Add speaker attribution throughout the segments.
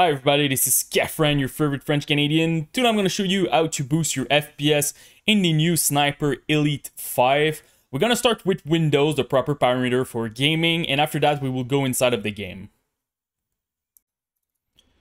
Speaker 1: Hi everybody, this is Kephren, your favorite French Canadian. Today I'm going to show you how to boost your FPS in the new Sniper Elite 5. We're going to start with Windows, the proper parameter for gaming, and after that we will go inside of the game.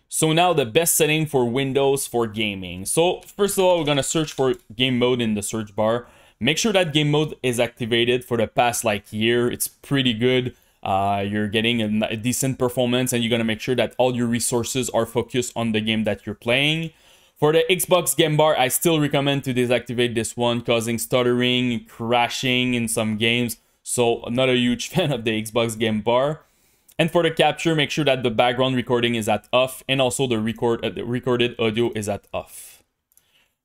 Speaker 1: So now the best setting for Windows for gaming. So first of all, we're going to search for game mode in the search bar. Make sure that game mode is activated for the past like year. It's pretty good. Uh, you're getting a, decent performance and you're going to make sure that all your resources are focused on the game that you're playing. For the Xbox game bar, I still recommend to deactivate this one, causing stuttering, crashing in some games. So I'm not a huge fan of the Xbox game bar. And for the capture, make sure that the background recording is at off and also the record uh, the recorded audio is at off.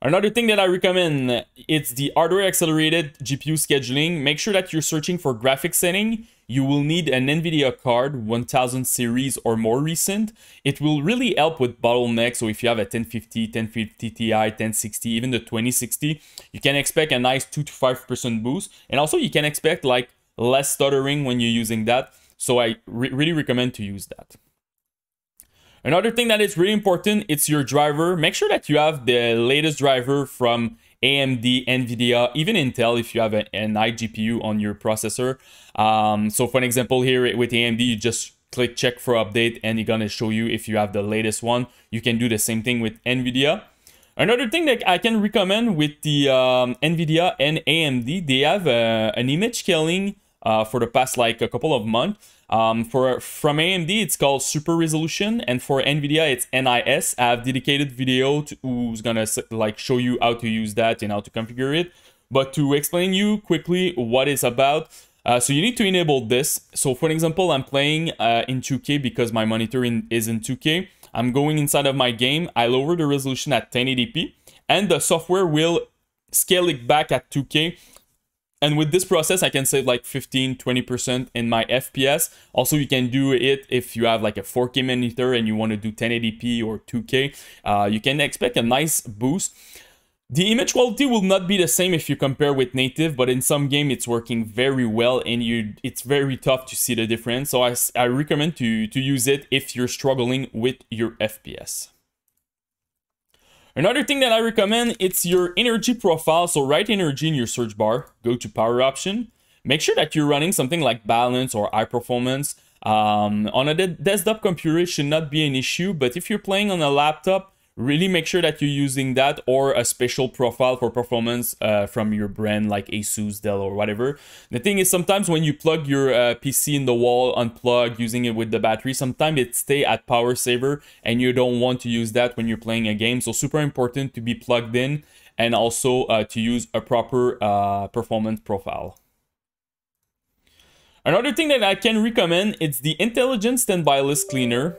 Speaker 1: Another thing that I recommend, it's the hardware accelerated GPU scheduling. Make sure that you're searching for graphics setting. You will need an NVIDIA card, 1000 series or more recent. It will really help with bottlenecks. So if you have a 1050, 1050 Ti, 1060, even the 2060, you can expect a nice 2 to 5% boost. And also you can expect like less stuttering when you're using that. So I re really recommend to use that. Another thing that is really important, it's your driver. Make sure that you have the latest driver from AMD, NVIDIA, even Intel if you have an, an iGPU on your processor. Um, so for an example here with AMD, you just click check for update and it's gonna show you if you have the latest one. You can do the same thing with NVIDIA. Another thing that I can recommend with the um, NVIDIA and AMD, they have uh, an image scaling uh, for the past like a couple of months. Um, for From AMD, it's called Super Resolution, and for NVIDIA, it's NIS. I have dedicated video to, who's gonna like show you how to use that and how to configure it. But to explain you quickly what it's about, uh, so you need to enable this. So for example, I'm playing uh, in 2K because my monitor in, is in 2K. I'm going inside of my game. I lower the resolution at 1080p and the software will scale it back at 2K and with this process, I can save like 15, 20% in my FPS. Also, you can do it if you have like a 4K monitor and you want to do 1080p or 2K. Uh, you can expect a nice boost. The image quality will not be the same if you compare with native, but in some game it's working very well and you it's very tough to see the difference. So I, I recommend to, to use it if you're struggling with your FPS. Another thing that I recommend, it's your energy profile. So write energy in your search bar, go to power option. Make sure that you're running something like balance or high performance. Um, on a de desktop computer, it should not be an issue, but if you're playing on a laptop, really make sure that you're using that or a special profile for performance uh, from your brand like Asus, Dell or whatever. The thing is sometimes when you plug your uh, PC in the wall, unplug using it with the battery, sometimes it stay at power saver and you don't want to use that when you're playing a game. So super important to be plugged in and also uh, to use a proper uh, performance profile. Another thing that I can recommend, it's the Intelligent Standby List Cleaner.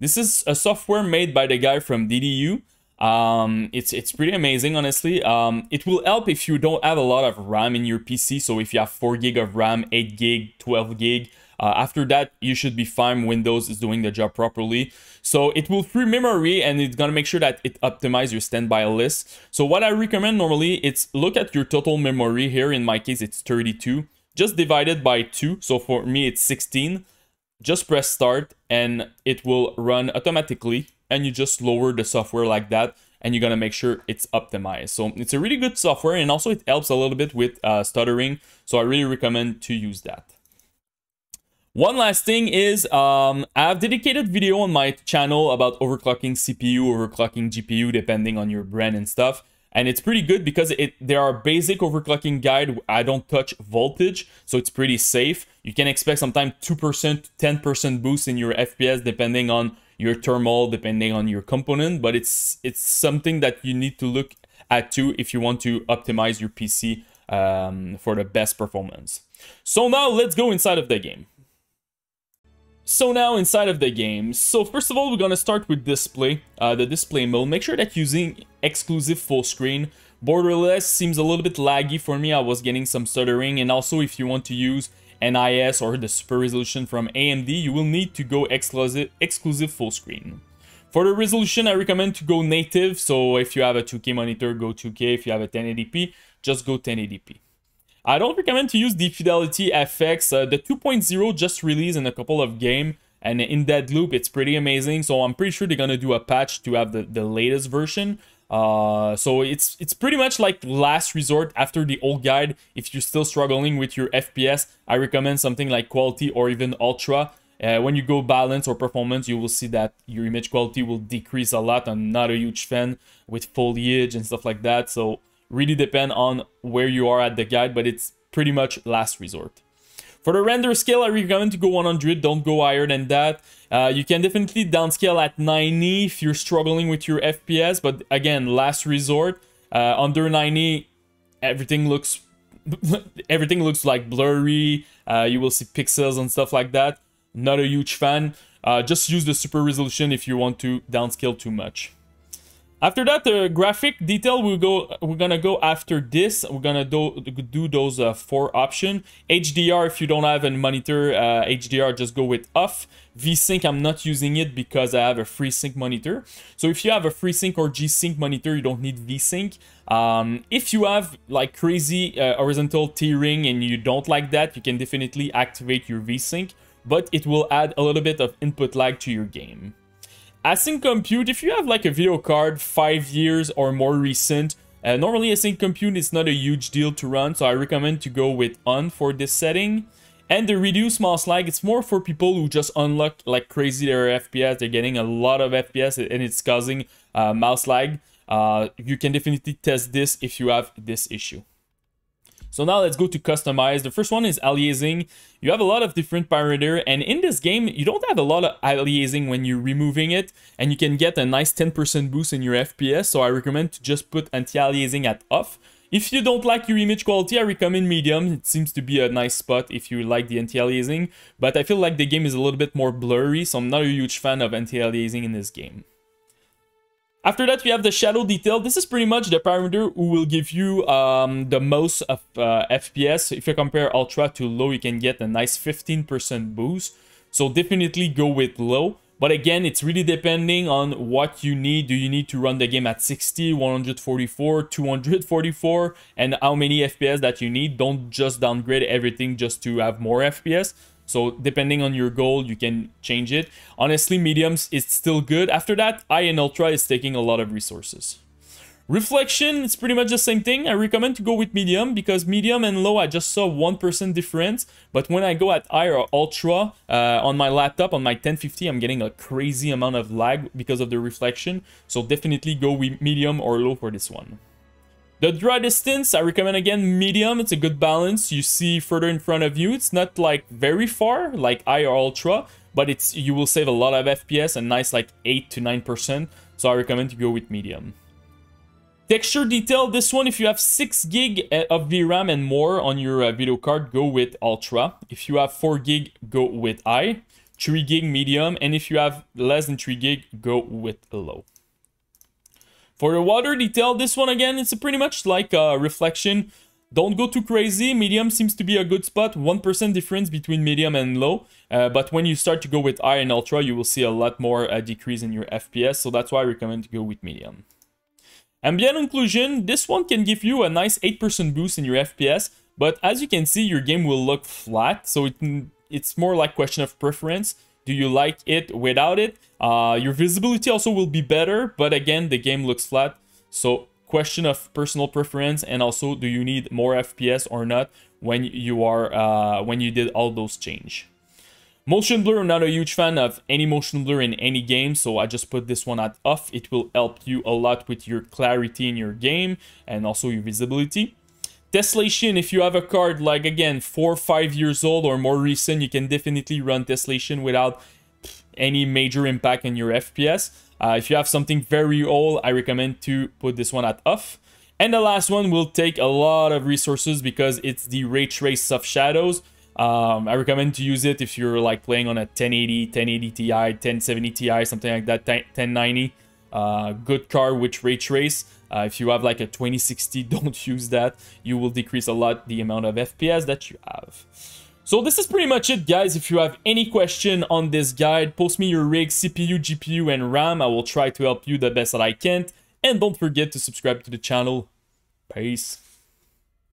Speaker 1: This is a software made by the guy from DDU. Um, it's it's pretty amazing, honestly. Um, it will help if you don't have a lot of RAM in your PC. So if you have 4 gig of RAM, 8 gig, 12 gig, uh, after that, you should be fine. Windows is doing the job properly. So it will free memory and it's gonna make sure that it optimizes your standby list. So what I recommend normally, it's look at your total memory. Here in my case, it's 32. Just divide it by 2. So for me, it's 16 just press start and it will run automatically and you just lower the software like that and you're gonna make sure it's optimized. So it's a really good software and also it helps a little bit with uh, stuttering. So I really recommend to use that. One last thing is um, I have dedicated video on my channel about overclocking CPU, overclocking GPU, depending on your brand and stuff and it's pretty good because it there are basic overclocking guide. I don't touch voltage so it's pretty safe. You can expect sometimes 2% 10% boost in your fps depending on your thermal depending on your component but it's it's something that you need to look at too if you want to optimize your pc um, for the best performance. So now let's go inside of the game so now inside of the game, so first of all we're gonna start with display, uh, the display mode. Make sure that using exclusive full screen. Borderless seems a little bit laggy for me, I was getting some stuttering and also if you want to use NIS or the super resolution from AMD, you will need to go exclusive, exclusive full screen. For the resolution, I recommend to go native, so if you have a 2K monitor, go 2K. If you have a 1080p, just go 1080p. I don't recommend to use the Fidelity FX. Uh, the 2.0 just released in a couple of game. and in Deathloop, it's pretty amazing. So I'm pretty sure they're gonna do a patch to have the, the latest version. Uh, so it's it's pretty much like last resort after the old guide. If you're still struggling with your FPS, I recommend something like quality or even ultra. Uh, when you go balance or performance, you will see that your image quality will decrease a lot. I'm not a huge fan with foliage and stuff like that. So really depend on where you are at the guide, but it's pretty much last resort. For the render scale, I recommend to go 100, don't go higher than that. Uh, you can definitely downscale at 90 if you're struggling with your FPS, but again, last resort. Uh, under 90, everything looks everything looks like blurry. Uh, you will see pixels and stuff like that. Not a huge fan. Uh, just use the super resolution if you want to downscale too much. After that, the graphic detail, we'll go, we're gonna go after this. We're gonna do, do those uh, four options. HDR, if you don't have a monitor, uh, HDR, just go with off. VSync, I'm not using it because I have a FreeSync monitor. So if you have a FreeSync or G-Sync monitor, you don't need VSync. Um, if you have like crazy uh, horizontal tearing and you don't like that, you can definitely activate your VSync, but it will add a little bit of input lag to your game. Async compute, if you have like a video card 5 years or more recent, uh, normally async compute is not a huge deal to run, so I recommend to go with on for this setting. And the reduce mouse lag, it's more for people who just unlock like crazy their FPS, they're getting a lot of FPS and it's causing uh, mouse lag. Uh, you can definitely test this if you have this issue. So now let's go to customize. The first one is aliasing. You have a lot of different parameter and in this game, you don't have a lot of aliasing when you're removing it and you can get a nice 10% boost in your FPS. So I recommend to just put anti-aliasing at off. If you don't like your image quality, I recommend medium. It seems to be a nice spot if you like the anti-aliasing, but I feel like the game is a little bit more blurry, so I'm not a huge fan of anti-aliasing in this game. After that, we have the shadow detail. This is pretty much the parameter who will give you um, the most of uh, FPS. If you compare ultra to low, you can get a nice 15% boost. So definitely go with low. But again, it's really depending on what you need. Do you need to run the game at 60, 144, 244, and how many FPS that you need? Don't just downgrade everything just to have more FPS. So depending on your goal, you can change it. Honestly, mediums is still good. After that, I and ultra is taking a lot of resources. Reflection, it's pretty much the same thing. I recommend to go with medium because medium and low, I just saw 1% difference. But when I go at high or ultra uh, on my laptop, on my 1050, I'm getting a crazy amount of lag because of the reflection. So definitely go with medium or low for this one. The draw distance, I recommend again medium. It's a good balance. You see further in front of you. It's not like very far, like I or Ultra, but it's you will save a lot of FPS and nice like 8 to 9%. So I recommend to go with medium. Texture detail, this one, if you have 6 gig eh, of VRAM and more on your uh, video card, go with Ultra. If you have 4 gig, go with I. 3 gig medium, and if you have less than 3 gig, go with low. For the water detail, this one again, it's pretty much like a reflection. Don't go too crazy. Medium seems to be a good spot. 1% difference between medium and low. Uh, but when you start to go with high and ultra, you will see a lot more uh, decrease in your FPS. So that's why I recommend to go with medium. Ambient occlusion, this one can give you a nice 8% boost in your FPS. But as you can see, your game will look flat. So it, it's more like question of preference. Do you like it without it? Uh, your visibility also will be better, but again, the game looks flat. So question of personal preference and also do you need more FPS or not when you are uh, when you did all those change. Motion blur, I'm not a huge fan of any motion blur in any game, so I just put this one at off. It will help you a lot with your clarity in your game and also your visibility. Tessellation, if you have a card like, again, 4 or 5 years old or more recent, you can definitely run Tessellation without any major impact on your FPS. Uh, if you have something very old, I recommend to put this one at off. And the last one will take a lot of resources because it's the Ray Trace of Shadows. Um, I recommend to use it if you're like playing on a 1080, 1080 Ti, 1070 Ti, something like that, 1090. Uh, good car with Ray Trace. Uh, if you have like a 2060, don't use that. You will decrease a lot the amount of FPS that you have. So this is pretty much it, guys. If you have any question on this guide, post me your rig, CPU, GPU, and RAM. I will try to help you the best that I can. And don't forget to subscribe to the channel. Peace.